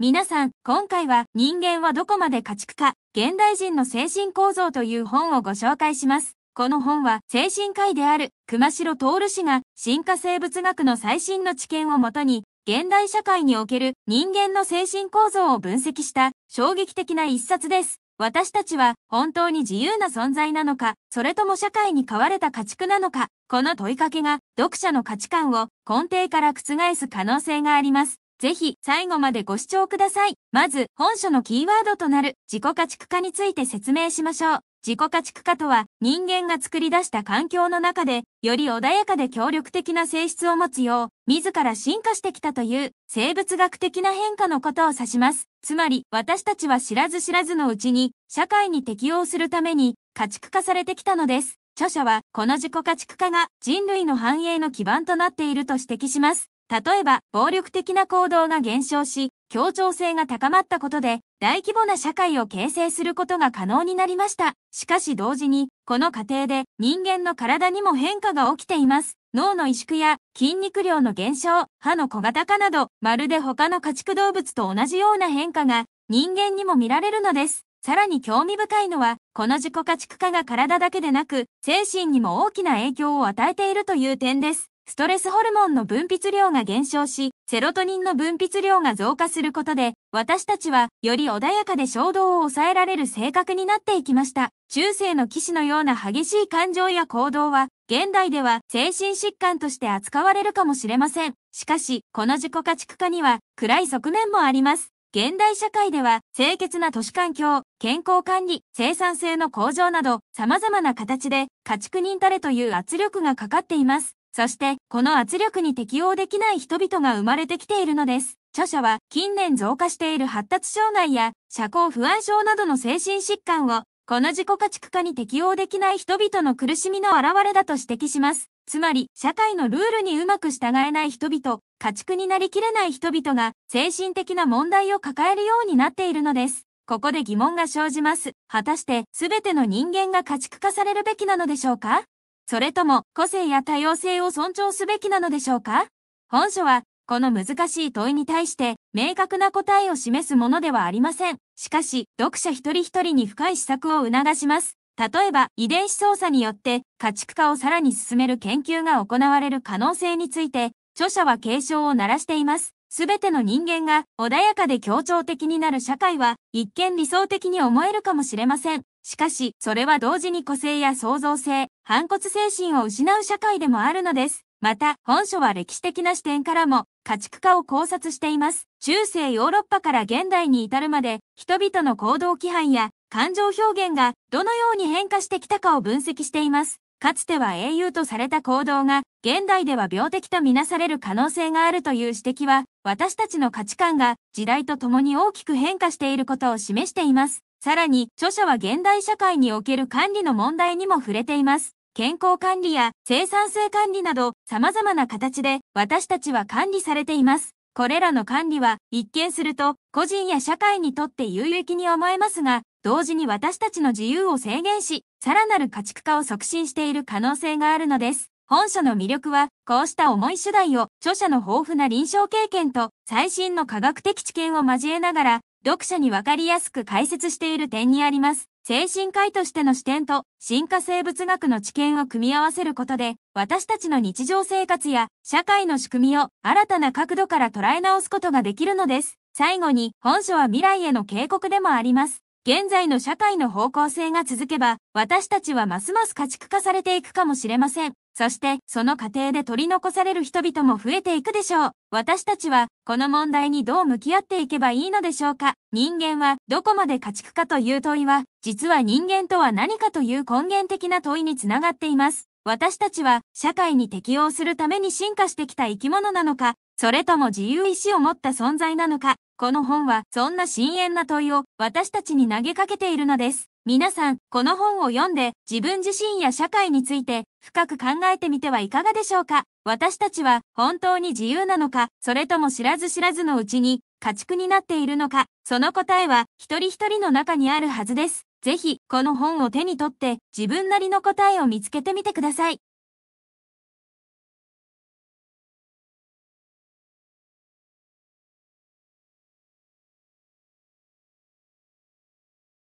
皆さん、今回は人間はどこまで家畜か、現代人の精神構造という本をご紹介します。この本は精神科医である熊代徹氏が進化生物学の最新の知見をもとに、現代社会における人間の精神構造を分析した衝撃的な一冊です。私たちは本当に自由な存在なのか、それとも社会に飼われた家畜なのか、この問いかけが読者の価値観を根底から覆す可能性があります。ぜひ最後までご視聴ください。まず本書のキーワードとなる自己家畜化について説明しましょう。自己家畜化とは人間が作り出した環境の中でより穏やかで協力的な性質を持つよう自ら進化してきたという生物学的な変化のことを指します。つまり私たちは知らず知らずのうちに社会に適応するために家畜化されてきたのです。著者はこの自己家畜化が人類の繁栄の基盤となっていると指摘します。例えば、暴力的な行動が減少し、協調性が高まったことで、大規模な社会を形成することが可能になりました。しかし同時に、この過程で人間の体にも変化が起きています。脳の萎縮や筋肉量の減少、歯の小型化など、まるで他の家畜動物と同じような変化が人間にも見られるのです。さらに興味深いのは、この自己家畜化が体だけでなく、精神にも大きな影響を与えているという点です。ストレスホルモンの分泌量が減少し、セロトニンの分泌量が増加することで、私たちはより穏やかで衝動を抑えられる性格になっていきました。中世の騎士のような激しい感情や行動は、現代では精神疾患として扱われるかもしれません。しかし、この自己家畜化には暗い側面もあります。現代社会では清潔な都市環境、健康管理、生産性の向上など様々な形で家畜人たれという圧力がかかっています。そして、この圧力に適応できない人々が生まれてきているのです。著者は、近年増加している発達障害や、社交不安症などの精神疾患を、この自己家畜化に適応できない人々の苦しみの表れだと指摘します。つまり、社会のルールにうまく従えない人々、家畜になりきれない人々が、精神的な問題を抱えるようになっているのです。ここで疑問が生じます。果たして、すべての人間が家畜化されるべきなのでしょうか？それとも個性や多様性を尊重すべきなのでしょうか？本書はこの難しい問いに対して明確な答えを示すものではありません。しかし、読者一人一人に深い施策を促します。例えば、遺伝子操作によって家畜化をさらに進める研究が行われる可能性について、著者は警鐘を鳴らしています。すべての人間が穏やかで協調的になる社会は一見理想的に思えるかもしれません。しかし、それは同時に個性や創造性、反骨精神を失う社会でもあるのです。また、本書は歴史的な視点からも、家畜化を考察しています。中世ヨーロッパから現代に至るまで、人々の行動規範や感情表現がどのように変化してきたかを分析しています。かつては英雄とされた行動が、現代では病的とみなされる可能性があるという指摘は、私たちの価値観が時代とともに大きく変化していることを示しています。さらに、著者は現代社会における管理の問題にも触れています。健康管理や生産性管理など様々な形で私たちは管理されています。これらの管理は一見すると個人や社会にとって有益に思えますが、同時に私たちの自由を制限し、さらなる家畜化を促進している可能性があるのです。本書の魅力は、こうした重い主題を著者の豊富な臨床経験と最新の科学的知見を交えながら読者にわかりやすく解説している点にあります。精神科医としての視点と進化生物学の知見を組み合わせることで、私たちの日常生活や社会の仕組みを新たな角度から捉え直すことができるのです。最後に、本書は未来への警告でもあります。現在の社会の方向性が続けば、私たちはますます家畜化されていくかもしれません。そして、その過程で取り残される人々も増えていくでしょう。私たちは、この問題にどう向き合っていけばいいのでしょうか人間は、どこまで家畜かという問いは、実は人間とは何かという根源的な問いにつながっています。私たちは、社会に適応するために進化してきた生き物なのか、それとも自由意志を持った存在なのか、この本はそんな深淵な問いを私たちに投げかけているのです。皆さん、この本を読んで自分自身や社会について深く考えてみてはいかがでしょうか？私たちは本当に自由なのか、それとも知らず知らずのうちに家畜になっているのか、その答えは一人一人の中にあるはずです。ぜひ、この本を手に取って自分なりの答えを見つけてみてください。